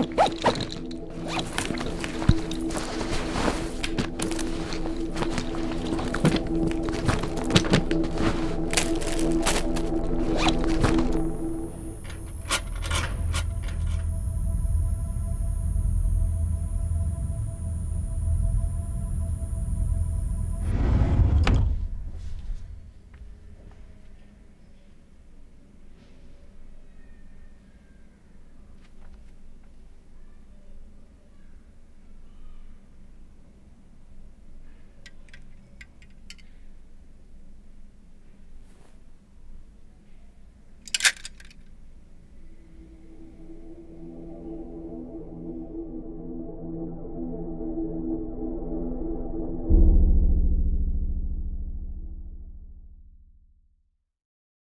Oh,